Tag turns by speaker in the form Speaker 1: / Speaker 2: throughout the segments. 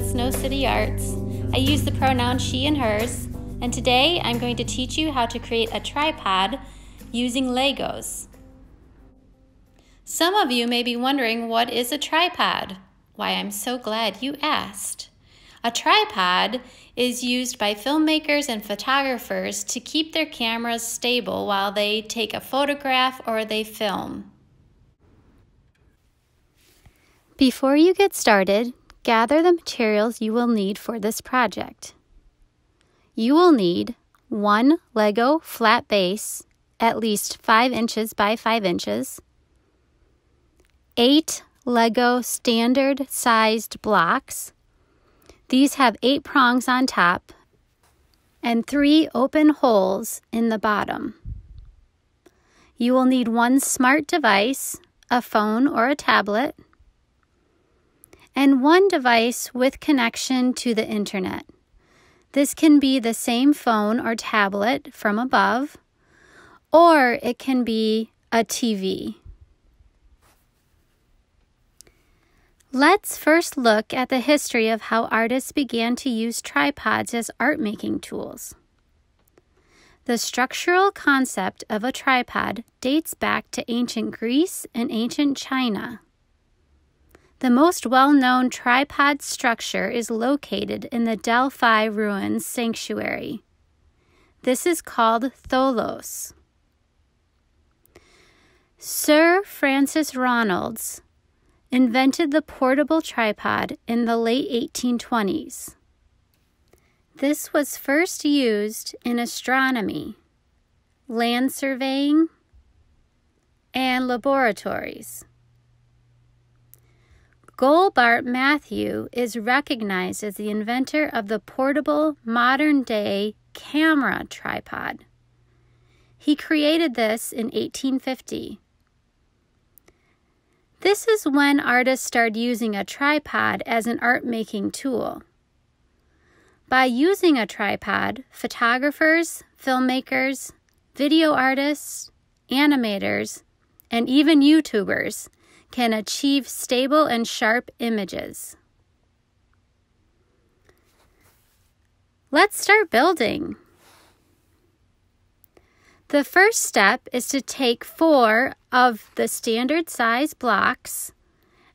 Speaker 1: Snow City Arts. I use the pronoun she and hers, and today I'm going to teach you how to create a tripod using Legos. Some of you may be wondering what is a tripod? Why, I'm so glad you asked. A tripod is used by filmmakers and photographers to keep their cameras stable while they take a photograph or they film. Before you get started, gather the materials you will need for this project. You will need one Lego flat base, at least 5 inches by 5 inches, 8 Lego standard sized blocks, these have eight prongs on top and three open holes in the bottom. You will need one smart device, a phone or a tablet, and one device with connection to the internet. This can be the same phone or tablet from above, or it can be a TV. Let's first look at the history of how artists began to use tripods as art making tools. The structural concept of a tripod dates back to ancient Greece and ancient China. The most well known tripod structure is located in the Delphi Ruins Sanctuary. This is called Tholos. Sir Francis Ronalds invented the portable tripod in the late 1820s. This was first used in astronomy, land surveying, and laboratories. Goldbart Matthew is recognized as the inventor of the portable modern day camera tripod. He created this in 1850. This is when artists started using a tripod as an art making tool. By using a tripod, photographers, filmmakers, video artists, animators, and even YouTubers can achieve stable and sharp images. Let's start building. The first step is to take four of the standard size blocks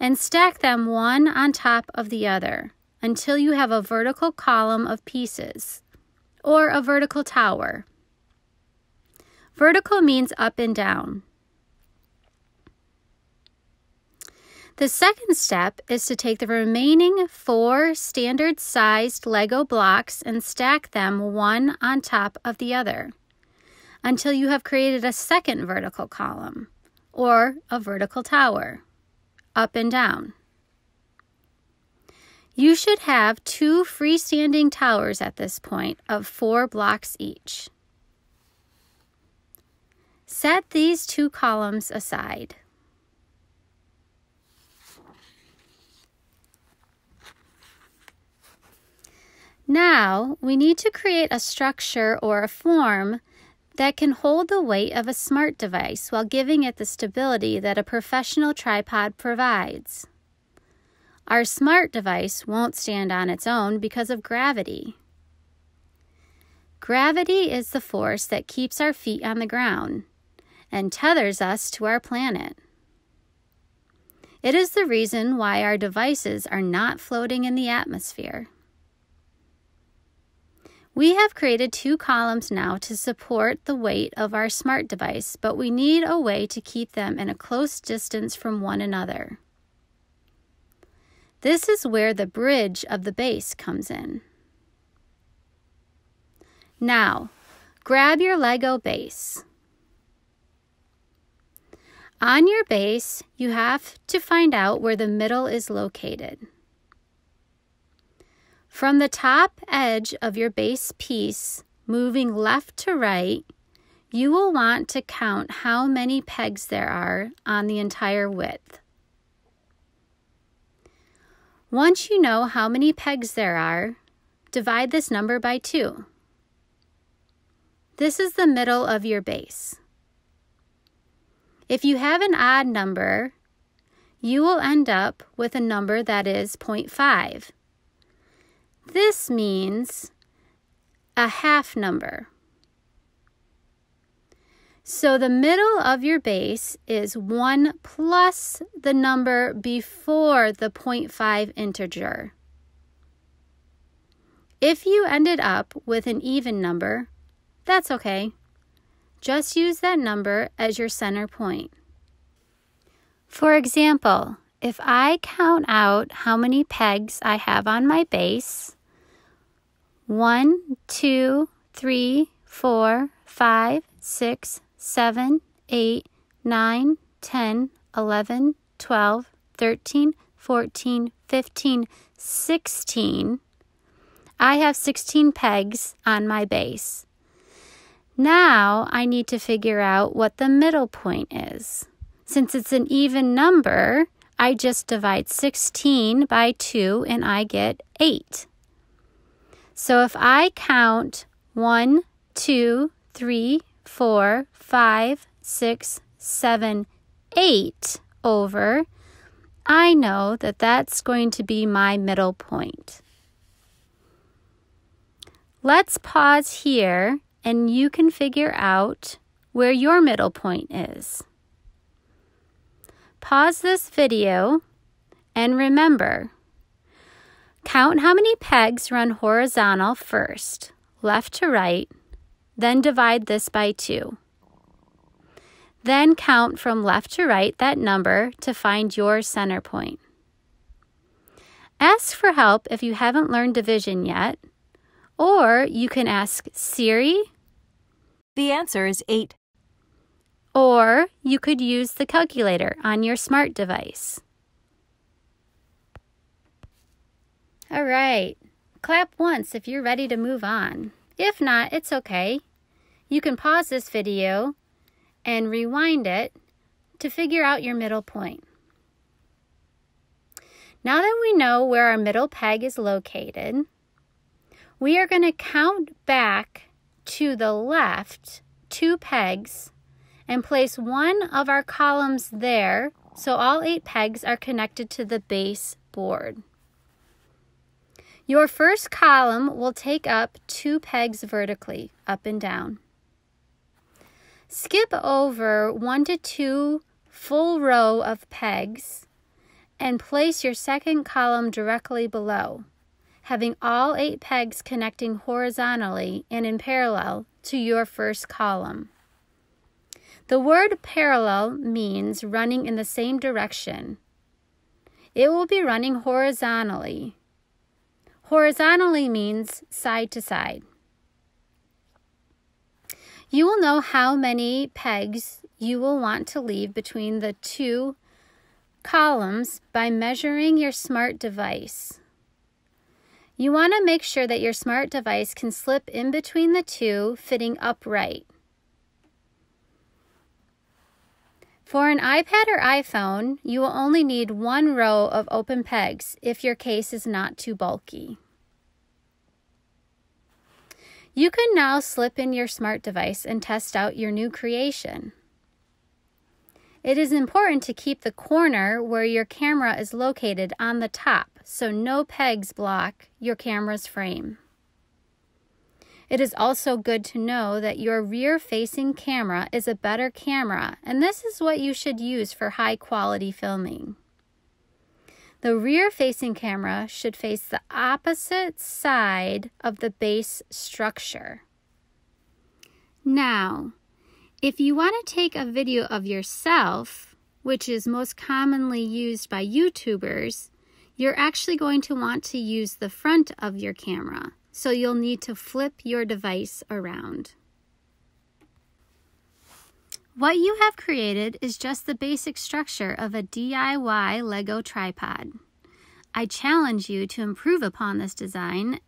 Speaker 1: and stack them one on top of the other until you have a vertical column of pieces or a vertical tower. Vertical means up and down. The second step is to take the remaining four standard sized Lego blocks and stack them one on top of the other until you have created a second vertical column or a vertical tower, up and down. You should have two freestanding towers at this point of four blocks each. Set these two columns aside. Now, we need to create a structure or a form that can hold the weight of a smart device while giving it the stability that a professional tripod provides. Our smart device won't stand on its own because of gravity. Gravity is the force that keeps our feet on the ground and tethers us to our planet. It is the reason why our devices are not floating in the atmosphere. We have created two columns now to support the weight of our smart device, but we need a way to keep them in a close distance from one another. This is where the bridge of the base comes in. Now, grab your Lego base. On your base, you have to find out where the middle is located. From the top edge of your base piece, moving left to right, you will want to count how many pegs there are on the entire width. Once you know how many pegs there are, divide this number by 2. This is the middle of your base. If you have an odd number, you will end up with a number that is 0.5. This means a half number. So the middle of your base is 1 plus the number before the 0.5 integer. If you ended up with an even number, that's okay. Just use that number as your center point. For example, if I count out how many pegs I have on my base, one, two, three, four, five, six, seven, eight, nine, ten, eleven, twelve, thirteen, fourteen, fifteen, sixteen. I have 16 pegs on my base. Now I need to figure out what the middle point is. Since it's an even number, I just divide 16 by 2 and I get 8. So if I count 1, 2, 3, 4, 5, 6, 7, 8 over, I know that that's going to be my middle point. Let's pause here and you can figure out where your middle point is. Pause this video and remember, count how many pegs run horizontal first, left to right, then divide this by 2. Then count from left to right that number to find your center point. Ask for help if you haven't learned division yet or you can ask Siri.
Speaker 2: The answer is 8.
Speaker 1: Or you could use the calculator on your smart device. All right, clap once if you're ready to move on. If not, it's okay. You can pause this video and rewind it to figure out your middle point. Now that we know where our middle peg is located, we are going to count back to the left two pegs and place one of our columns there so all eight pegs are connected to the base board. Your first column will take up two pegs vertically, up and down. Skip over one to two full row of pegs and place your second column directly below having all eight pegs connecting horizontally and in parallel to your first column. The word parallel means running in the same direction. It will be running horizontally. Horizontally means side to side. You will know how many pegs you will want to leave between the two columns by measuring your smart device. You want to make sure that your smart device can slip in between the two, fitting upright. For an iPad or iPhone, you will only need one row of open pegs if your case is not too bulky. You can now slip in your smart device and test out your new creation. It is important to keep the corner where your camera is located on the top so no pegs block your camera's frame. It is also good to know that your rear facing camera is a better camera, and this is what you should use for high quality filming. The rear facing camera should face the opposite side of the base structure. Now, if you want to take a video of yourself, which is most commonly used by YouTubers, you're actually going to want to use the front of your camera. So you'll need to flip your device around. What you have created is just the basic structure of a DIY Lego tripod. I challenge you to improve upon this design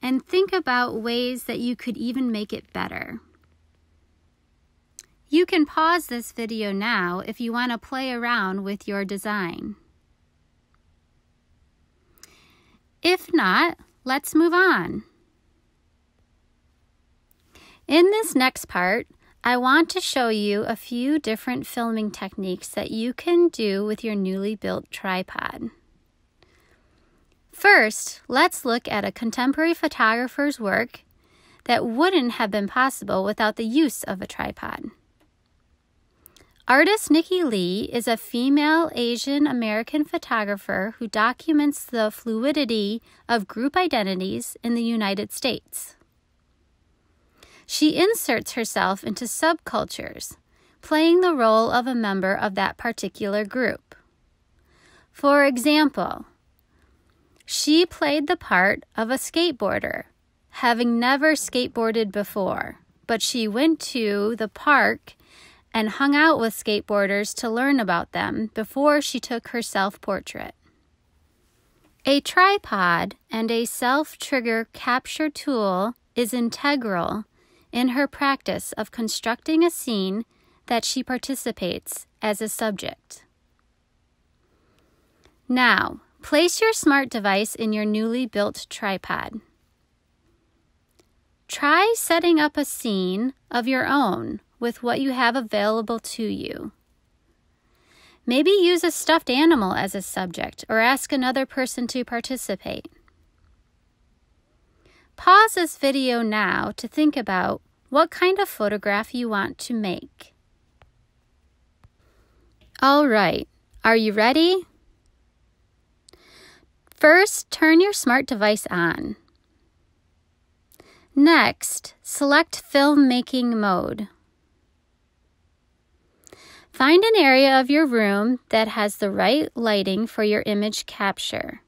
Speaker 1: and think about ways that you could even make it better. You can pause this video now if you want to play around with your design. If not, let's move on. In this next part, I want to show you a few different filming techniques that you can do with your newly built tripod. First, let's look at a contemporary photographer's work that wouldn't have been possible without the use of a tripod. Artist Nikki Lee is a female Asian American photographer who documents the fluidity of group identities in the United States. She inserts herself into subcultures, playing the role of a member of that particular group. For example, she played the part of a skateboarder, having never skateboarded before, but she went to the park and hung out with skateboarders to learn about them before she took her self portrait. A tripod and a self trigger capture tool is integral in her practice of constructing a scene that she participates as a subject. Now, place your smart device in your newly built tripod. Try setting up a scene of your own with what you have available to you. Maybe use a stuffed animal as a subject or ask another person to participate. Pause this video now to think about what kind of photograph you want to make. All right, are you ready? First, turn your smart device on. Next, select filmmaking mode. Find an area of your room that has the right lighting for your image capture.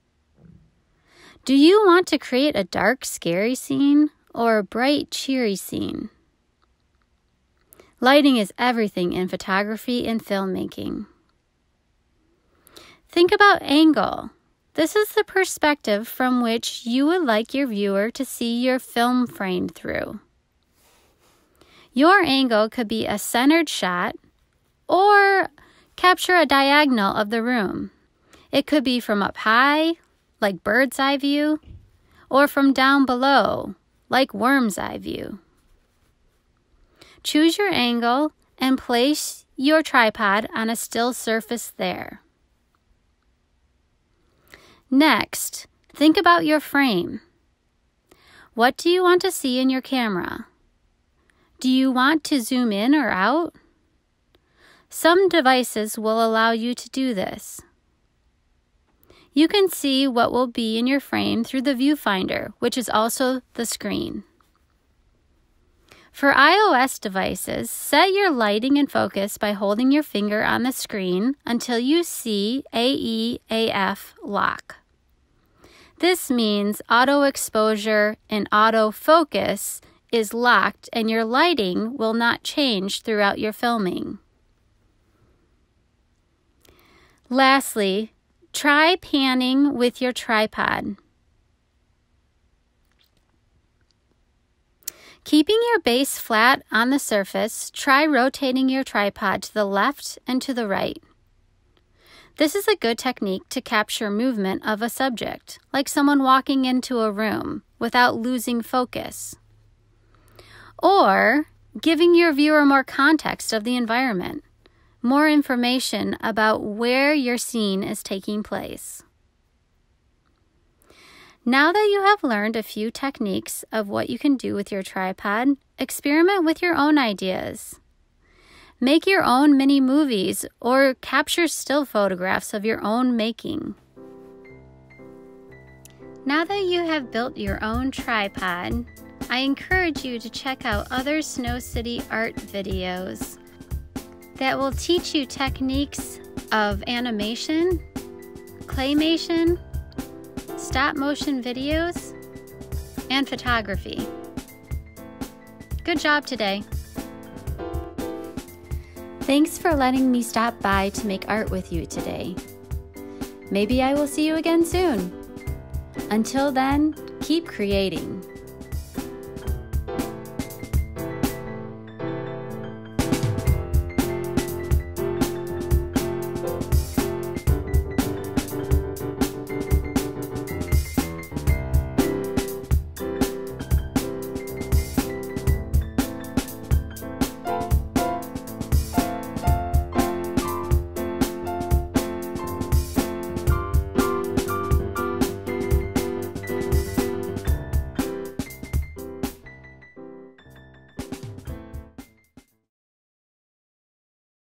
Speaker 1: Do you want to create a dark, scary scene or a bright, cheery scene? Lighting is everything in photography and filmmaking. Think about angle. This is the perspective from which you would like your viewer to see your film framed through. Your angle could be a centered shot or capture a diagonal of the room. It could be from up high, like bird's eye view, or from down below, like worm's eye view. Choose your angle and place your tripod on a still surface there. Next, think about your frame. What do you want to see in your camera? Do you want to zoom in or out? Some devices will allow you to do this. You can see what will be in your frame through the viewfinder, which is also the screen. For iOS devices, set your lighting and focus by holding your finger on the screen until you see AEAF lock. This means auto exposure and auto focus is locked and your lighting will not change throughout your filming. Lastly, try panning with your tripod. Keeping your base flat on the surface, try rotating your tripod to the left and to the right. This is a good technique to capture movement of a subject, like someone walking into a room without losing focus. Or giving your viewer more context of the environment more information about where your scene is taking place. Now that you have learned a few techniques of what you can do with your tripod, experiment with your own ideas. Make your own mini movies or capture still photographs of your own making. Now that you have built your own tripod, I encourage you to check out other Snow City art videos that will teach you techniques of animation, claymation, stop motion videos, and photography. Good job today. Thanks for letting me stop by to make art with you today. Maybe I will see you again soon. Until then, keep creating.